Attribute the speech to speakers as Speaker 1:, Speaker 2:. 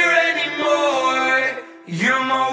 Speaker 1: here anymore. You're more.